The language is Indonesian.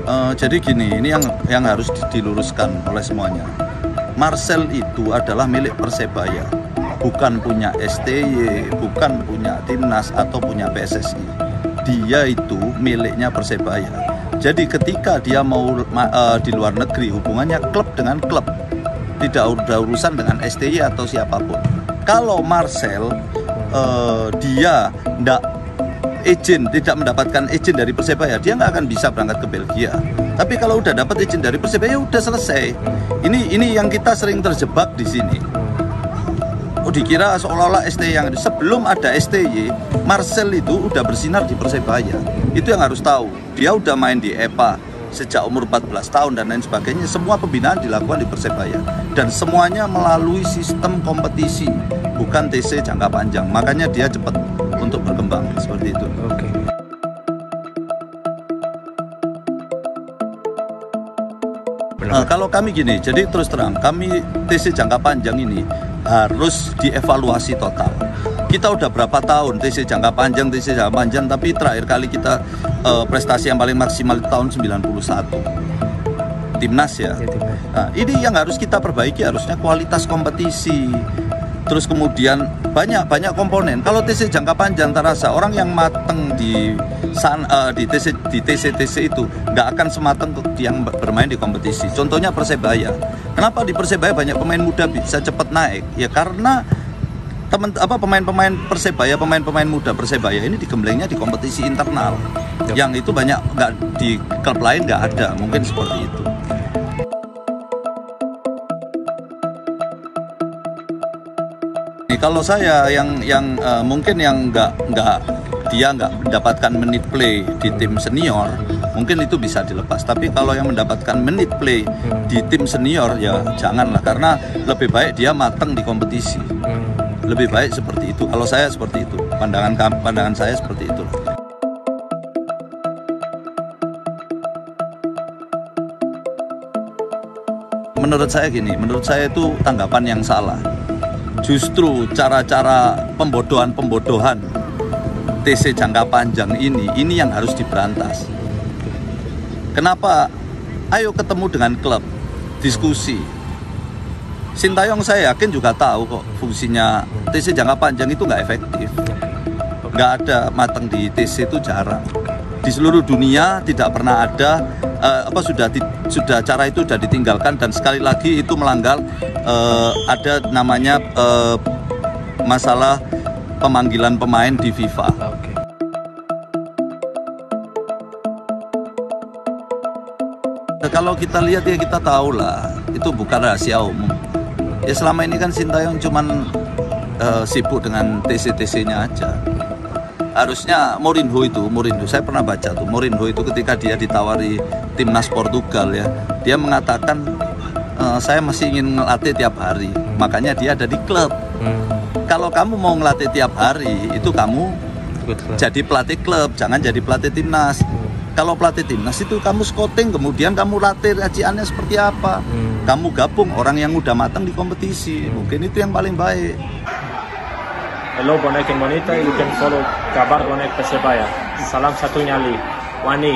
Eh, jadi gini, ini yang yang harus diluruskan oleh semuanya. Marcel itu adalah milik Persebaya, bukan punya STY, bukan punya timnas atau punya PSSI. Dia itu miliknya Persebaya. Jadi ketika dia mau uh, di luar negeri, hubungannya klub dengan klub, tidak ada urusan dengan STY atau siapa pun. Kalau Marcel uh, dia tidak izin tidak mendapatkan izin dari Persebaya dia nggak akan bisa berangkat ke Belgia. Tapi kalau udah dapat izin dari Persebaya udah selesai. Ini ini yang kita sering terjebak di sini. Oh dikira seolah-olah STY yang sebelum ada STY Marcel itu udah bersinar di Persebaya. Itu yang harus tahu. Dia udah main di EPA sejak umur 14 tahun dan lain sebagainya. Semua pembinaan dilakukan di Persebaya. Dan semuanya melalui sistem kompetisi bukan TC jangka panjang. Makanya dia cepat untuk berkembang seperti itu. Oke. Okay. Nah, kalau kami gini, jadi terus terang, kami TC jangka panjang ini harus dievaluasi total. Kita udah berapa tahun TC jangka panjang, TC jangka panjang, tapi terakhir kali kita uh, prestasi yang paling maksimal di tahun 91 timnas ya. ya Nah, ini yang harus kita perbaiki harusnya kualitas kompetisi, terus kemudian banyak banyak komponen. Kalau TC jangka panjang terasa orang yang mateng di san, uh, di TC di TC TC itu nggak akan semateng yang bermain di kompetisi. Contohnya Persebaya. Kenapa di Persebaya banyak pemain muda bisa cepat naik? Ya karena teman apa pemain-pemain Persebaya, pemain-pemain muda Persebaya ini digemblengnya di kompetisi internal. Yep. Yang itu banyak nggak di klub lain nggak ada, mungkin seperti itu. Kalau saya yang yang uh, mungkin yang nggak nggak dia nggak mendapatkan menit play di tim senior mungkin itu bisa dilepas. Tapi kalau yang mendapatkan menit play di tim senior ya janganlah karena lebih baik dia matang di kompetisi. Lebih baik seperti itu. Kalau saya seperti itu. Pandangan pandangan saya seperti itu. Menurut saya gini menurut saya itu tanggapan yang salah justru cara-cara pembodohan-pembodohan TC jangka panjang ini ini yang harus diberantas. Kenapa? Ayo ketemu dengan klub, diskusi. Sintayong saya yakin juga tahu kok fungsinya TC jangka panjang itu nggak efektif. Nggak ada matang di TC itu jarang. Di seluruh dunia tidak pernah ada uh, apa sudah di, sudah cara itu sudah ditinggalkan dan sekali lagi itu melanggar uh, ada namanya uh, masalah pemanggilan pemain di FIFA. Okay. Kalau kita lihat ya kita tahu lah itu bukan rahasia umum. Ya selama ini kan Sintayong cuman uh, sibuk dengan TC-TC-nya aja harusnya Mourinho itu Mourinho saya pernah baca tuh Mourinho itu ketika dia ditawari timnas Portugal ya dia mengatakan e, saya masih ingin ngelatih tiap hari makanya dia ada di klub hmm. kalau kamu mau ngelatih tiap hari itu kamu jadi pelatih klub jangan jadi pelatih timnas hmm. kalau pelatih timnas itu kamu scouting kemudian kamu latih raciannya seperti apa hmm. kamu gabung orang yang udah matang di kompetisi hmm. mungkin itu yang paling baik Hello Bonek and Monita, you can follow Kabar Bonek Persebaya. Salam satu nyali. Wani.